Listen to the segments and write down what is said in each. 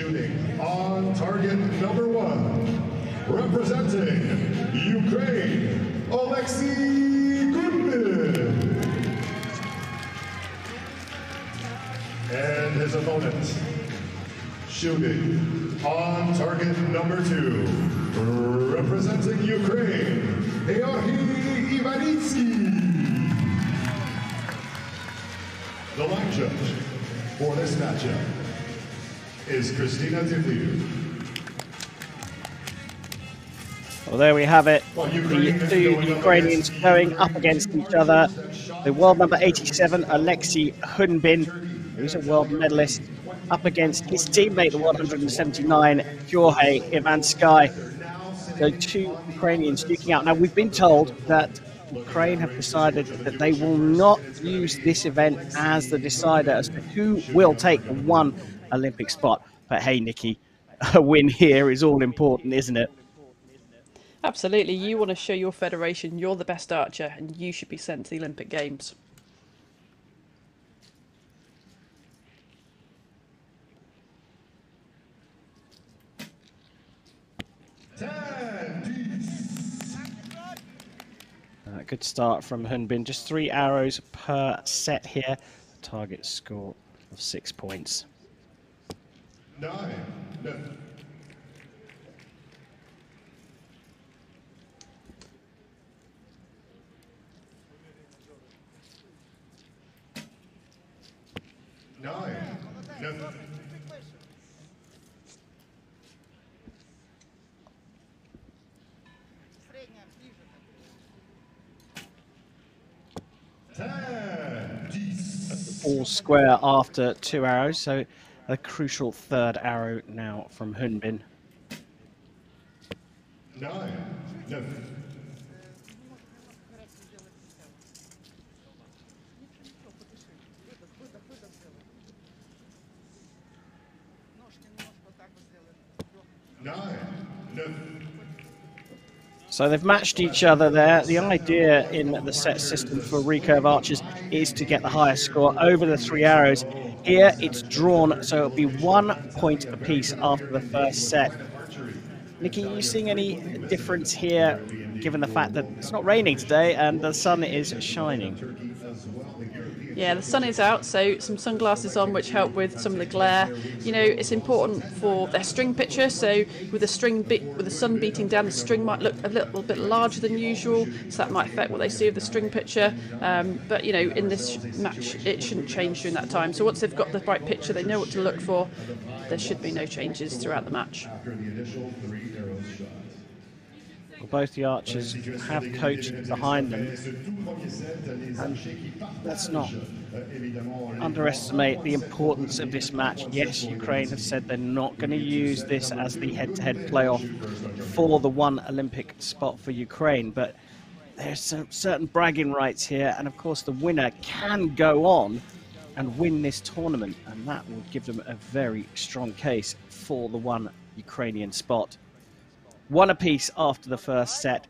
Shooting on target number one, representing Ukraine, Alexei Hunbin. And his opponent, shooting on target number two, representing Ukraine, Georgi Ivanytskyy. The line judge for this matchup is Christina Tivliu. Well, there we have it. The two Ukrainians going up against each other. The world number 87, Alexei Hunbin, who's a world medalist, up against his teammate, the 179, George Ivanytskyy. So two Ukrainians duking out. Now, we've been told that Ukraine have decided that they will not use this event as the decider as to who will take the one Olympic spot. But hey, Nikki, a win here is all important, isn't it? Absolutely. You want to show your federation you're the best archer and you should be sent to the Olympic Games. Uh, good start from Hunbin. Just three arrows per set here. Target score of six points. Nine. No. Nine. No. Ten. All square after two arrows, so a crucial third arrow now from Hunbin. Nine. No. No. So they've matched each other there. The idea in the set system for recurve archers is to get the highest score over the three arrows. Here it's drawn, so it'll be one point apiece after the first set. Nikki, are you seeing any difference here, given the fact that it's not raining today and the sun is shining? Yeah, the sun is out, so some sunglasses on, which help with some of the glare. You know, it's important for their string picture. So with the string be- with the sun beating down, the string might look a little bit larger than usual, so that might affect what they see of the string picture. Um, but you know, in this match, it shouldn't change during that time. So once they've got the right picture, they know what to look for. There should be no changes throughout the match. Both the archers have coach behind them. let's not underestimate the importance of this match. Yes, Ukraine have said they're not going to use this as the head-to-head playoff for the one Olympic spot for Ukraine, but there's some certain bragging rights here, and of course the winner can go on and win this tournament, and that would give them a very strong case for the one Ukrainian spot One apiece after the first set.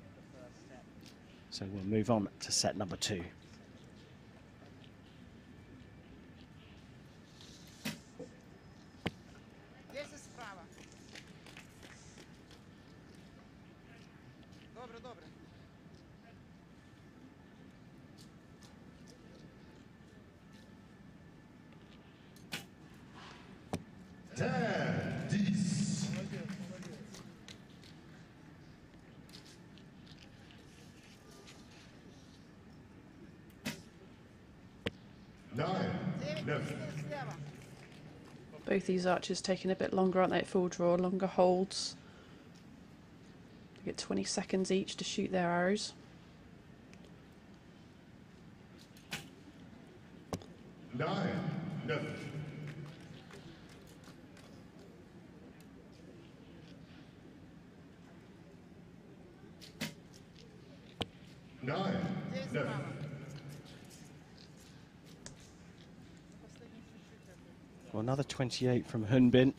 So we'll move on to set number two. Десять справа. Добре, добре. Both these archers taking a bit longer, aren't they, at full draw, longer holds. They get 20 seconds each to shoot their arrows. Nine. no. Nine. no. Well, another 28 from Hunbin.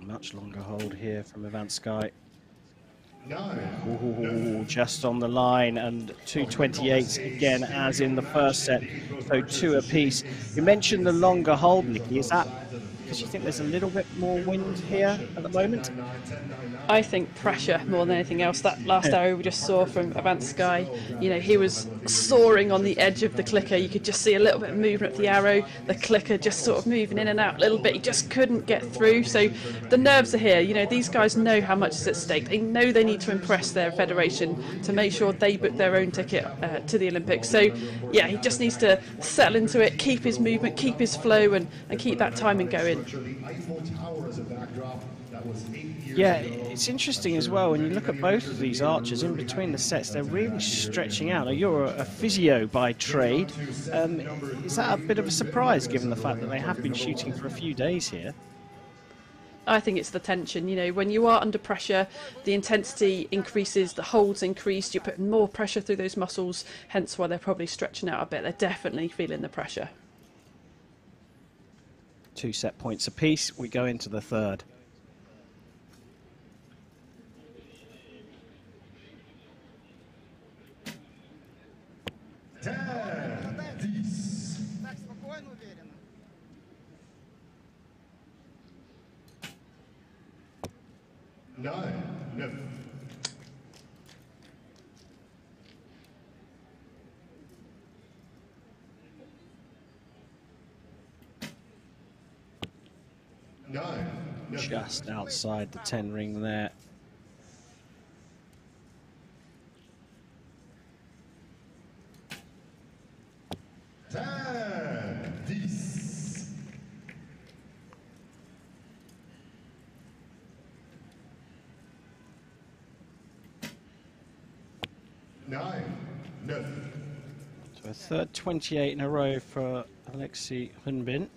Much longer hold here from Ivanytskyy. Nine. Ooh, just on the line, and 228 again, as in the first set. So two apiece. You mentioned the longer hold, Nikki. Is that because you think there's a little bit more wind here at the moment? I think pressure more than anything else. That last arrow we just saw from Ivanytskyy, you know, he was soaring on the edge of the clicker. You could just see a little bit of movement of the arrow, the clicker just sort of moving in and out a little bit. He just couldn't get through. So the nerves are here. You know, these guys know how much is at stake. They know they need to impress their federation to make sure they book their own ticket uh, to the Olympics. So yeah, he just needs to settle into it, keep his movement, keep his flow, and, and keep that timing going. Yeah, it's interesting as well when you look at both of these archers in between the sets, they're really stretching out. Now, you're a, a physio by trade. Um, is that a bit of a surprise given the fact that they have been shooting for a few days here? I think it's the tension. You know, when you are under pressure, the intensity increases, the holds increase, you're putting more pressure through those muscles, hence why they're probably stretching out a bit. They're definitely feeling the pressure. Two set points apiece. We go into the third. Nine, no. Just outside the 10 ring there. So a third 28 in a row for Alexei Hunbin.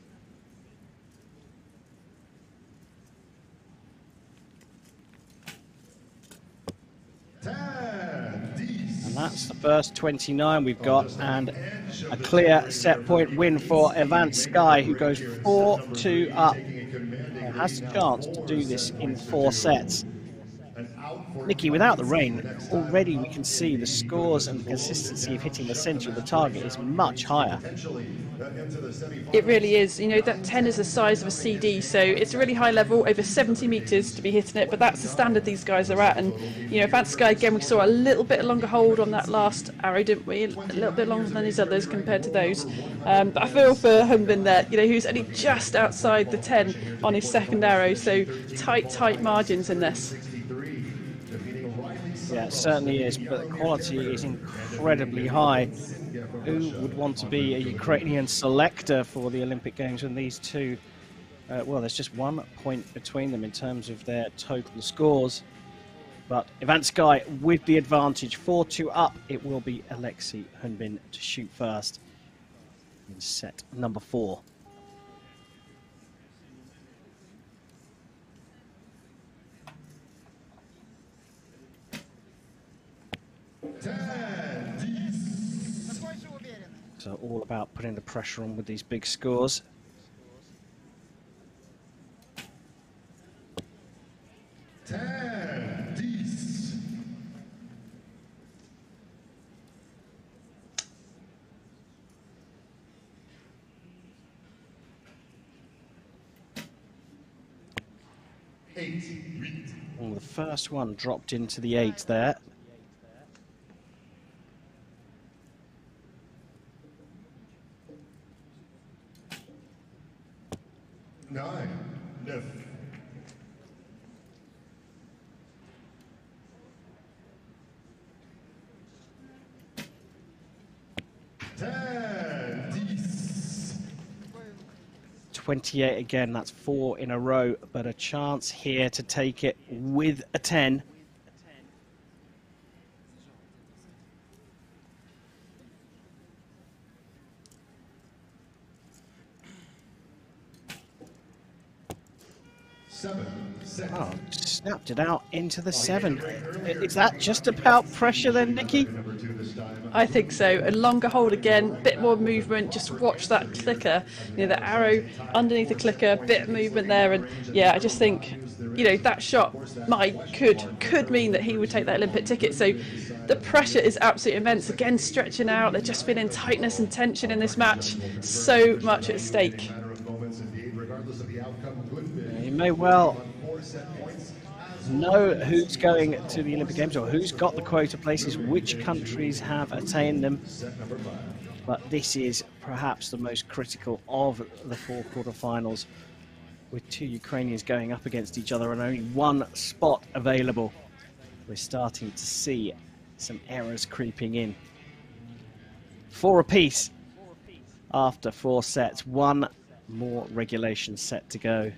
Ten. Dix. And that's the first 29 we've got, and a clear set point win for Ivanytskyy, who goes 4 2 up. And has the chance to do this in four sets. Nikki, without the rain, already we can see the scores and the consistency of hitting the centre of the target is much higher. It really is. You know, that 10 is the size of a CD, so it's a really high level, over 70 metres to be hitting it, but that's the standard these guys are at. And, you know, Ivanytskyy, again, we saw a little bit longer hold on that last arrow, didn't we? A little bit longer than his others compared to those. Um, but I feel for Hunbin there, you know, who's only just outside the 10 on his second arrow, so tight, tight margins in this. Yeah, it certainly is, but the quality is incredibly high. Who would want to be a Ukrainian selector for the Olympic Games when these two, uh, well, there's just one point between them in terms of their total scores. But Ivanytskyy with the advantage, 4 2 up, it will be Alexei Hunbin to shoot first in set number four. So all about putting the pressure on with these big scores. Ten. Eight. Oh, the first one dropped into the eight there. 28 again, that's four in a row, but a chance here to take it with a 10. Seven. Six. Oh, snapped it out into the oh, seven. Is that just about pressure then, Nikki? Number two this time. I think so. A longer hold again, bit more movement. Just watch that clicker, you know, the arrow underneath the clicker, bit of movement there, and yeah, I just think, you know, that shot might could could mean that he would take that Olympic ticket. So the pressure is absolutely immense. Again, stretching out. They're just feeling tightness and tension in this match. So much at stake. Matter of moments indeed, regardless of the outcome, Goodman You may well four set points. Know who's going to the Olympic Games or who's got the quota places, which countries have attained them. But this is perhaps the most critical of the four quarterfinals, with two Ukrainians going up against each other and only one spot available. We're starting to see some errors creeping in. Four apiece after four sets, one more regulation set to go.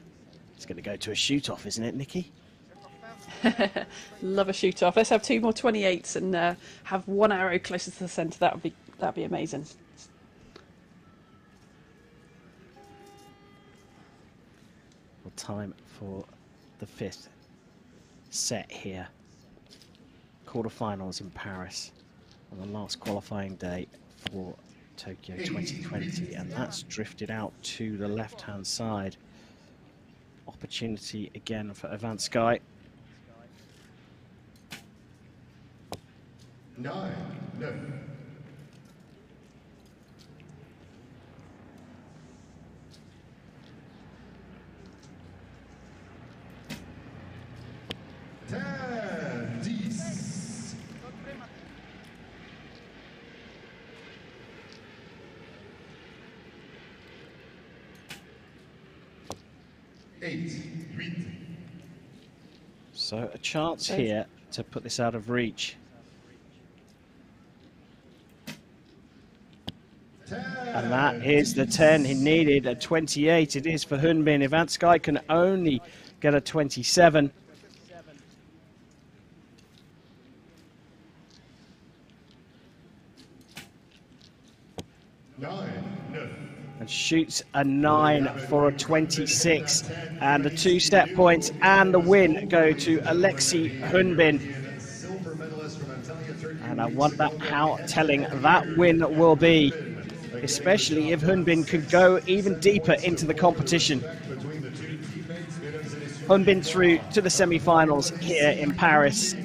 It's going to go to a shoot off, isn't it, Nikki? Love a shoot off. Let's have two more 28s and uh, have one arrow closer to the centre. That would be that'd be amazing. Well, time for the fifth set here. Quarterfinals in Paris on the last qualifying day for Tokyo 2020, and that's drifted out to the left hand side. Opportunity again for Ivanytskyy. Nine, neuf. Ten, dix. Eight, huit. So a chance Okay. here to put this out of reach. And that is the 10 he needed, a 28 it is for Hunbin. Ivanytskyy can only get a 27. And shoots a 9 for a 26. And the two step points and the win go to Alexei Hunbin. And I wonder how telling that win will be, especially if Hunbin could go even deeper into the competition. Hunbin through to the semi finals here in Paris.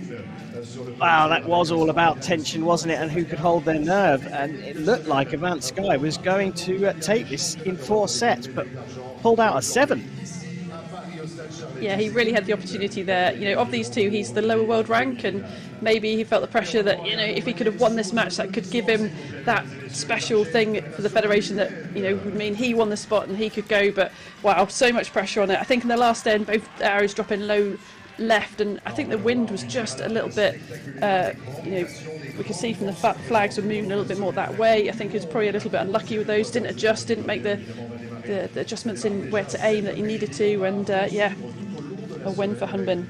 Wow, that was all about tension, wasn't it? And who could hold their nerve? And it looked like Ivanytskyy was going to uh, take this in four sets, but pulled out a seven. Yeah, he really had the opportunity there. You know, of these two, he's the lower world rank, and maybe he felt the pressure that you know if he could have won this match, that could give him that special thing for the federation that you know would mean he won the spot and he could go. But wow, so much pressure on it. I think in the last end, both arrows dropping low left, and I think the wind was just a little bit. Uh, you know, we could see from the flags were moving a little bit more that way. I think he was probably a little bit unlucky with those. Didn't adjust, didn't make the the, the adjustments in where to aim that he needed to, and uh, yeah, a win for Hunbin.